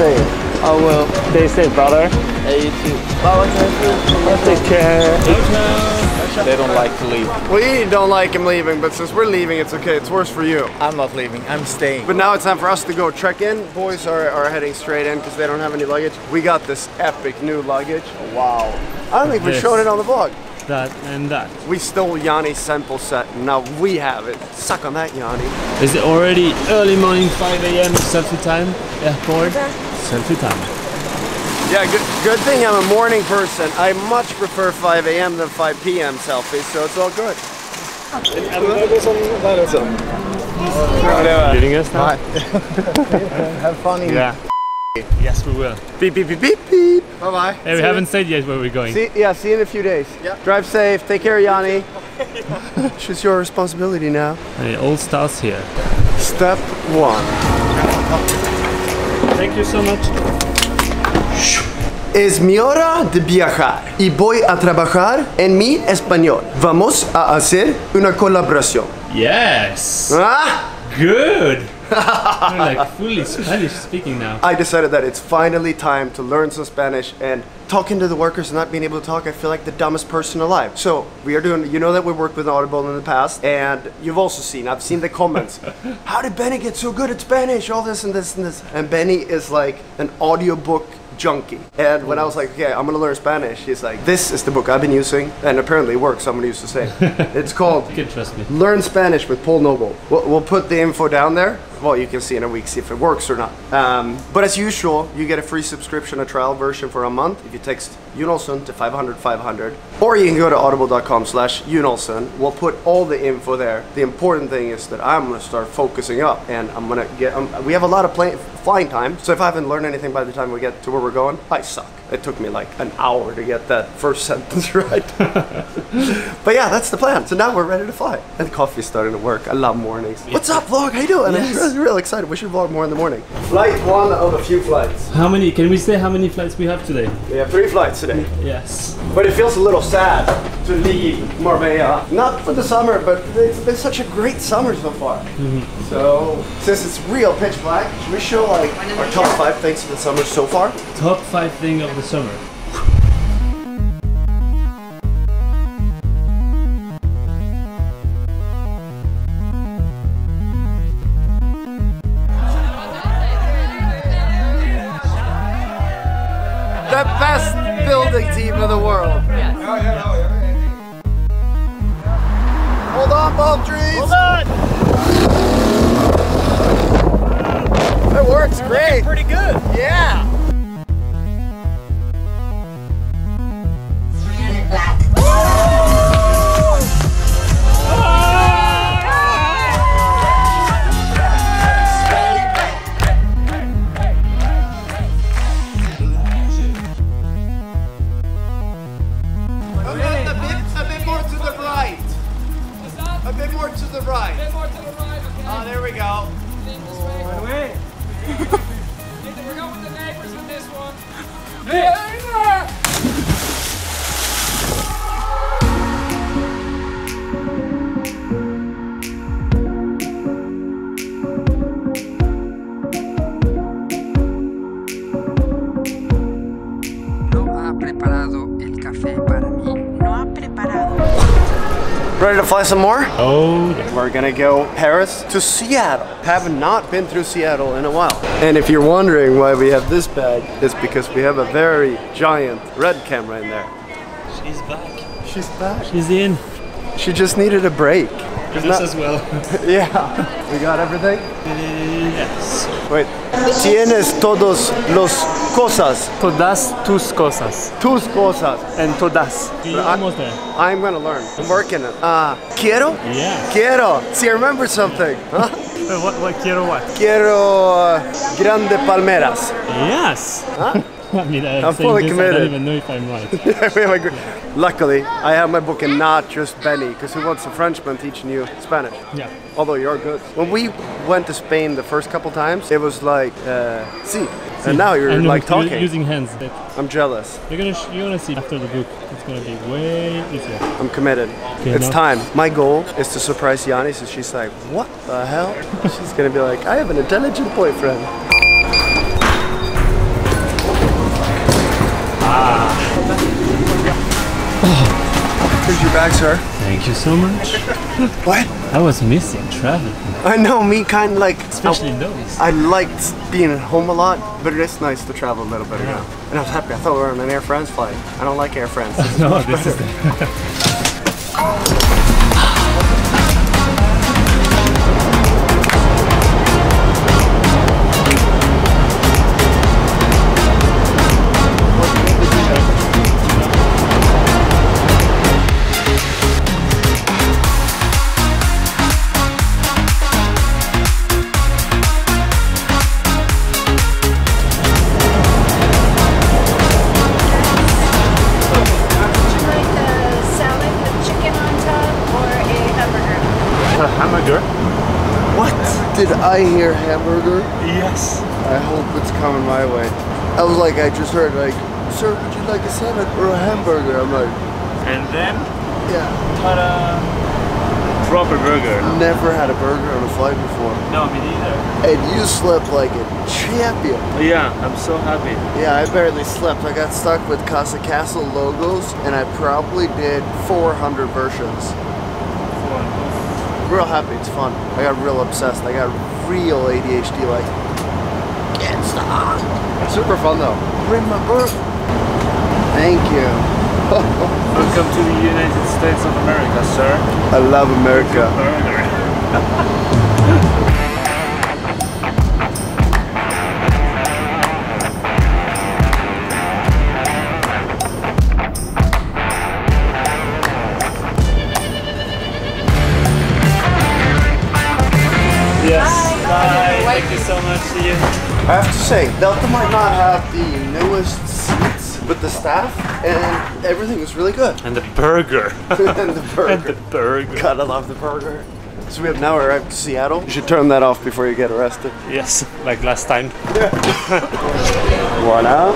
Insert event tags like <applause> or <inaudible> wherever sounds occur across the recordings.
safe. I oh, will. They say brother. Hey, you too. Bye, Take care. They don't like to leave. We don't like him leaving, but since we're leaving, it's okay. It's worse for you. I'm not leaving. I'm staying. But now it's time for us to go check in. Boys are, are heading straight in because they don't have any luggage. We got this epic new luggage. Wow. I don't think we've This. shown it on the vlog. That and that. We stole Janni's sample set, and now we have it. Suck on that, Janni. Is it already early morning, 5 a.m. selfie time? Airport. Selfie time. Yeah, good, good thing I'm a morning person. I much prefer 5 a.m. than 5 p.m. selfies, so it's all good. Leaving us now? <laughs> Have fun. Yeah. Yes, we will. Beep, beep, beep, beep, beep. Bye bye. Hey, we haven't said yet where we're going. See, yeah, see you in a few days. Yeah. Drive safe. Take care, Janni. <laughs> it's your responsibility now. And it all starts here. Step one. Thank you so much. Es mi hora de viajar y voy a trabajar en mi español. Vamos a hacer una colaboración. Yes. Ah! Good. <laughs> Like fully <laughs> Spanish speaking now. I decided that it's finally time to learn some Spanish and talking to the workers and not being able to talk, I feel like the dumbest person alive. So we are doing, you know that we worked with Audible in the past and you've also seen, I've seen the comments. <laughs> How did Benny get so good at Spanish? All this and this and this. And Benny is like an audiobook junkie. And when I was like, okay, I'm gonna learn Spanish, he's like, this is the book I've been using and apparently it works, so I'm gonna use the same. it's called You can trust me. Learn Spanish with Paul Noble. We'll, we'll put the info down there. Well, you can see in a week, see if it works or not. Um, but as usual, you get a free subscription, a trial version for a month if you text jonolsson to 500 500. Or you can go to audible.com slash jonolsson. We'll put all the info there. The important thing is that I'm going to start focusing up and I'm going to get, um, we have a lot of play, flying time. So if I haven't learned anything by the time we get to where we're going, I suck. It took me like an hour to get that first <laughs> sentence right. <laughs> but yeah, that's the plan. So now we're ready to fly. And coffee's starting to work. I love mornings. What's up, vlog? How you doing? Yes. I'm really, really excited. We should vlog more in the morning. Flight one of a few flights. How many? Can we say how many flights we have today? We have three flights today. Yes. But it feels a little sad to leave Marbella. Not for the summer, but it's been such a great summer so far. Mm-hmm. So, since it's real pitch black, should we show like our top five things of the summer so far? Top five thing of the summer. The best building team in the world. Hold on, palm trees. Hold on. It works great. Pretty good. Yeah. Ready to fly some more? Oh, yeah. We're gonna go Paris to Seattle. Have not been through Seattle in a while. And if you're wondering why we have this bag, it's because we have a very giant red camera in there. She's back. She's back. She's in. She just needed a break. This not- as well. <laughs> Yeah. We got everything? yes. Wait. Tienes todos los cosas. Todas tus cosas. Tus cosas. En todas. You're almost there. I'm gonna learn. I'm working it. Uh, quiero? Yes. Quiero. See, I remember something. Huh? What, what quiero what? Quiero uh, grande palmeras. Yes. <laughs> I mean, I'm, I'm fully committed. I don't even know if I'm right. <laughs> We have a gr- Luckily, I have my book and not just Benny, because who wants a Frenchman teaching you Spanish? yeah. Although you're good. When we went to Spain the first couple times, it was like, uh, see. And now you're like you're talking. using hands. But I'm jealous. You're gonna sh- you're gonna see after the book. It's gonna be way easier. I'm committed. Okay, it's now- time. My goal is to surprise Janni, so she's like, what the hell? <laughs> she's gonna be like, I have an intelligent boyfriend. Here's your bag, sir. Thank you so much. <laughs> What? I was missing traveling, I know, me kind of like. especially those. I liked being at home a lot, but it is nice to travel a little bit now. And I was happy. I thought we were on an Air France flight. I don't like Air France. <laughs> no, this is <laughs> I hear hamburger? Yes. I hope it's coming my way. I was like, I just heard like, sir, would you like a salad or a hamburger? I'm like, And then yeah. ta-da! Proper burger. Never had a burger on a flight before. No, me neither. And you slept like a champion. Yeah, I'm so happy. Yeah, I barely slept. I got stuck with Casa Castle logos, and I probably did 400 versions. Real happy, it's fun. I got real obsessed. I got real ADHD, like, can't stop. Super fun though. Bring my book. Thank you. <laughs> Welcome to the United States of America, sir. I love America. <laughs> I say, Delta might not have the newest seats, but the staff and everything was really good. And the burger. <laughs> and the <laughs> and the burger. burger. God, I love the burger. So we have now arrived to Seattle. You should turn that off before you get arrested. Yes, like last time. <laughs> Voila.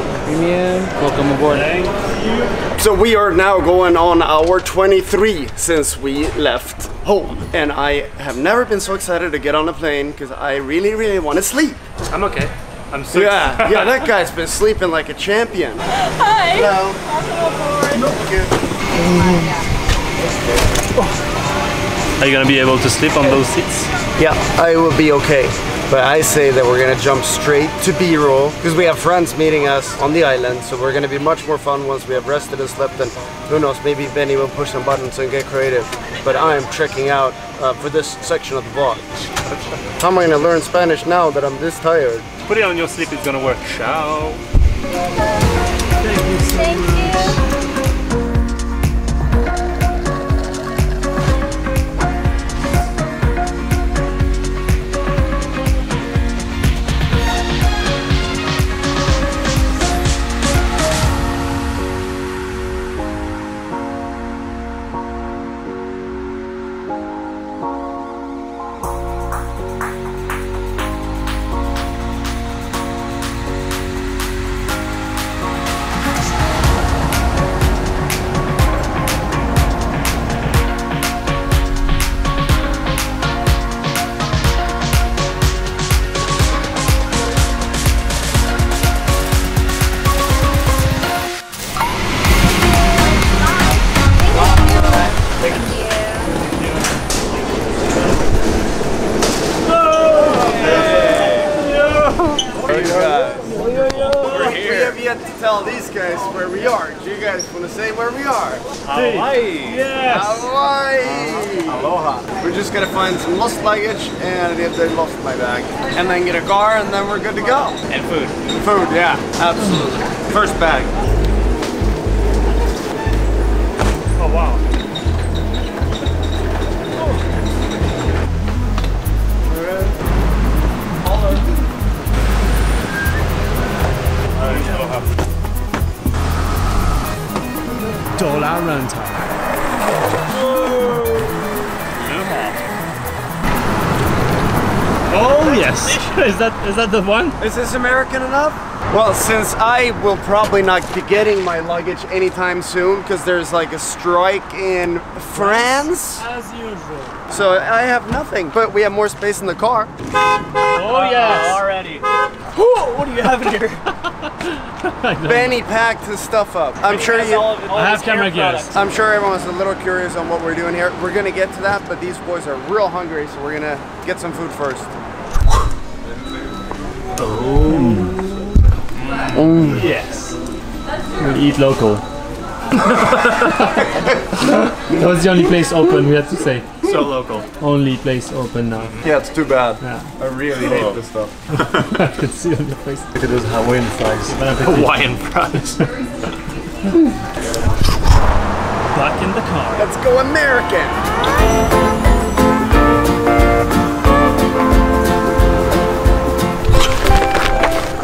Welcome aboard. So we are now going on our 23 since we left home. And I have never been so excited to get on a plane because I really, really want to sleep. I'm okay. I'm so Yeah, <laughs> yeah, that guy's been sleeping like a champion. Hi. Hello. Welcome. Thank you. Are you gonna be able to sleep on those seats? Yeah, I will be okay. But I say that we're gonna jump straight to B-roll because we have friends meeting us on the island. So we're gonna be much more fun once we have rested and slept. And who knows, maybe Benny will push some buttons and get creative. But I am checking out uh, for this section of the vlog. How am I gonna learn Spanish now that I'm this tired? Put it on your sleep, it's gonna work. Ciao. Yet to tell these guys where we are. Do you guys want to say where we are? Hawaii. Yes. Hawaii! Uh-huh. Aloha. We're just gonna find some lost luggage and if they lost my bag. And then get a car and then we're good to go. And food. Food, yeah, absolutely. First bag. Dollar Runtime. Oh yes. is that is that the one? Is this American enough? Well, since I will probably not be getting my luggage anytime soon because there's like a strike in France, As usual. so I have nothing. But we have more space in the car. Oh yes. Already. Whoa, what do you have in here? <laughs> <laughs> Benny packed his stuff up. I'm sure you. I have camera gears. I'm sure everyone's a little curious on what we're doing here. We're gonna get to that, but these boys are real hungry, so we're gonna get some food first. Oh mm. Mm. Yes. We eat local. <laughs> that was the only place open, we had to say. So <laughs> local. Only place open now. Yeah, it's too bad. Yeah. I really hate this stuff. <laughs> I could see on your face. Look at those Hawaiian fries. Bon appetit. <laughs> Hawaiian fries. Back in the car. Let's go American!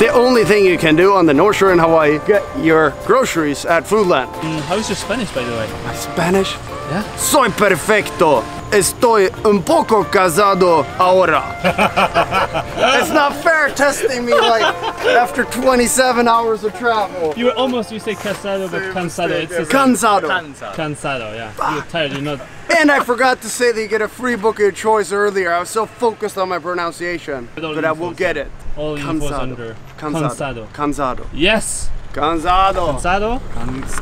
The only thing you can do on the North Shore in Hawaii, get your groceries at Foodland. Mm, How's your Spanish, by the way? My Spanish? Yeah. Soy perfecto. Estoy un poco casado ahora. <laughs> it's not fair testing me like after 27 hours of travel. You were almost, you say casado, but cansado. It's the same. Cansado. Cansado, yeah. You're tired, you're not. <laughs> And I forgot to say that you get a free book of your choice earlier. I was so focused on my pronunciation. But I will get it. All info's under. Cansado. Cansado. Cansado. Yes! Cansado. Cansado?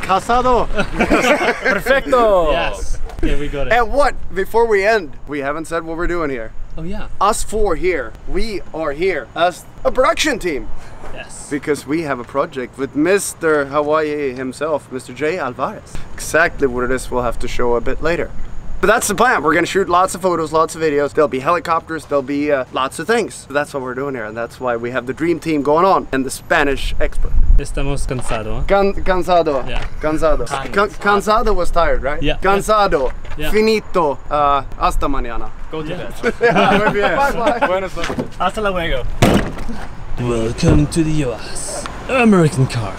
Casado. <laughs> Perfecto. Yes. Okay, we got it. And what? Before we end, we haven't said what we're doing here. Oh, yeah. Us four here, we are here as a production team Yes. because we have a project with Mr. Hawaii himself, Mr. Jay Alvarez. Exactly what it is, we'll have to show a bit later. But that's the plan. We're gonna shoot lots of photos, lots of videos. There'll be helicopters, there'll be uh, lots of things. That's what we're doing here, and that's why we have the dream team going on and the Spanish expert. Estamos cansado. ¿eh? Can cansado. Yeah. Cansado. Can cansado was tired, right? Yeah. Cansado. Yeah. Finito. Uh, hasta mañana. Go to bed. <laughs> Yeah, muy bien. <laughs> bye bye. Buenas noches. Hasta luego. Welcome to the US. American car.